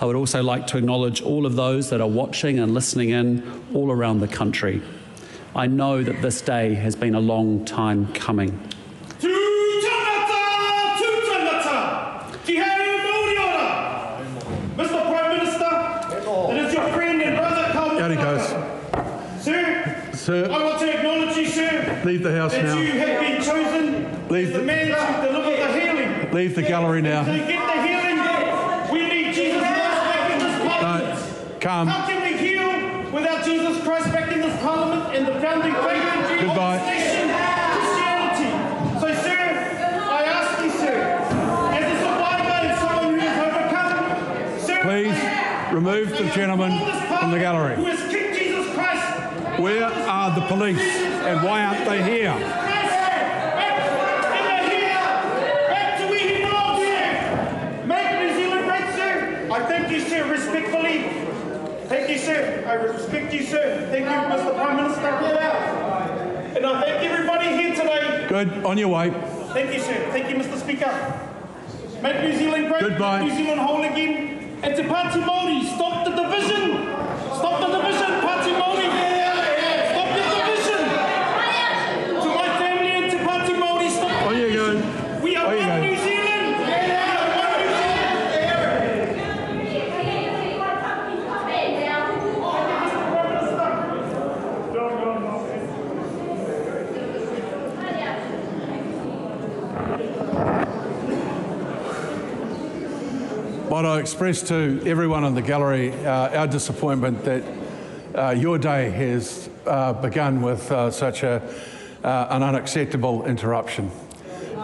I would also like to acknowledge all of those that are watching and listening in all around the country. I know that this day has been a long time coming. To Tangata! To Tangata! Te Here Mr. Prime Minister, it is your friend and brother Karl Out he goes. Sir, Sir, I want to acknowledge you, sir, leave the house that now. you have been chosen Leave as the the- man to deliver the healing. Leave the gallery To now. Calm. How can we heal without Jesus Christ back in this parliament and the founding faith Goodbye. of this nation, Christianity? So, sir, I ask you, sir, as a survivor and someone who has overcome, sir, Please remove the gentleman from the gallery. Who has kicked Jesus Christ? Where are the police and why aren't they here? Back in the here, back to where he belongs, sir. Make New Zealand great, sir. I thank you, sir, respectfully. Thank you, sir. I respect you, sir. Thank you, Mr. Prime Minister. And I thank everybody here today. Good, on your way. Thank you, sir. Thank you, Mr. Speaker. Make New Zealand great. Goodbye. Make New Zealand whole again. And to Pāti Māori, stop the division. Stop the division, Pāti Māori. Stop the division. To my family and to Pāti Māori, stop. On you go. We are On you one go. New Zealand. We are one New Zealand. Might I express to everyone in the gallery uh, our disappointment that uh, your day has uh, begun with uh, such a, uh, an unacceptable interruption.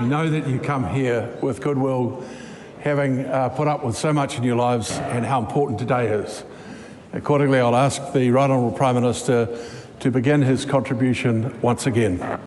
You know that you come here with goodwill, having uh, put up with so much in your lives and how important today is. Accordingly, I'll ask the Right Honourable Prime Minister to begin his contribution once again.